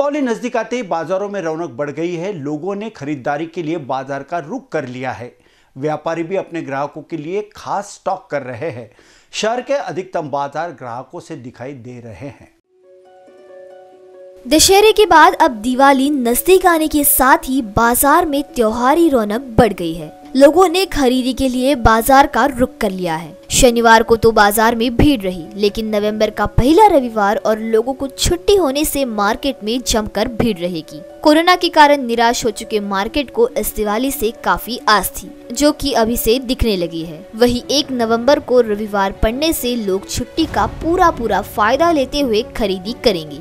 दीपावली नज़दीक आते ही बाजारों में रौनक बढ़ गई है। लोगों ने खरीदारी के लिए बाज़ार का रुख कर लिया है। व्यापारी भी अपने ग्राहकों के लिए खास स्टॉक कर रहे हैं। शहर के अधिकतम बाज़ार ग्राहकों से दिखाई दे रहे हैं। दशहरे के बाद अब दिवाली नज़दीक आने के साथ ही बाज़ार में त्योहारी रौनक बढ़ गई है। लोगों ने खरीदी के लिए बाज़ार का रुख कर लिया है। शनिवार को तो बाज़ार में भीड़ रही, लेकिन नवंबर का पहला रविवार और लोगों को छुट्टी होने से मार्केट में जमकर भीड़ रहेगी। कोरोना के कारण निराश हो चुके मार्केट को इस दिवाली से काफ़ी आस थी, जो कि अभी से दिखने लगी है। वही एक नवंबर को रविवार पड़ने से लोग छुट्टी का पूरा पूरा फ़ायदा लेते हुए खरीदी करेंगे।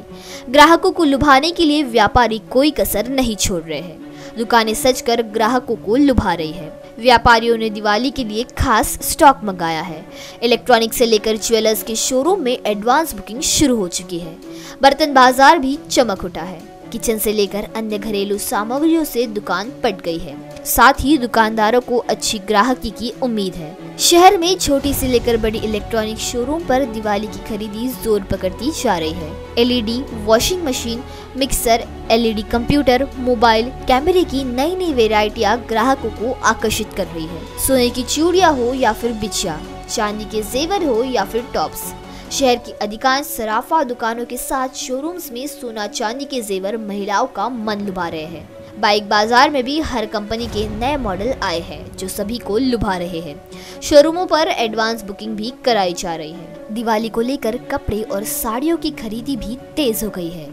ग्राहकों को लुभाने के लिए व्यापारी कोई कसर नहीं छोड़ रहे हैं। दुकानें सज कर ग्राहकों को लुभा रही है। व्यापारियों ने दिवाली के लिए खास स्टॉक मंगाया है। इलेक्ट्रॉनिक से लेकर ज्वेलर्स के शोरूम में एडवांस बुकिंग शुरू हो चुकी है। बर्तन बाज़ार भी चमक उठा है। किचन से लेकर अन्य घरेलू सामग्रियों से दुकान पट गई है। साथ ही दुकानदारों को अच्छी ग्राहकी की उम्मीद है। शहर में छोटी से लेकर बड़ी इलेक्ट्रॉनिक शोरूम पर दिवाली की खरीदी ज़ोर पकड़ती जा रही है। LED, washing machine, mixer, LED computer, mobile, कैमरे की नई नई वेराइटियाँ ग्राहकों को आकर्षित कर रही है। सोने की चूड़िया हो या फिर बिछिया, चांदी के जेवर हो या फिर टॉप्स। शहर की अधिकांश सराफा दुकानों के साथ शोरूम्स में सोना चांदी के जेवर महिलाओं का मन लुभा रहे हैं। बाइक बाज़ार में भी हर कंपनी के नए मॉडल आए हैं, जो सभी को लुभा रहे हैं। शोरूमों पर एडवांस बुकिंग भी कराई जा रही है। दिवाली को लेकर कपड़े और साड़ियों की खरीदी भी तेज हो गई है।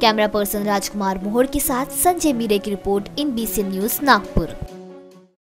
कैमरा पर्सन राजकुमार मोहर के साथ संजय मीरे की report in B news Nagpur.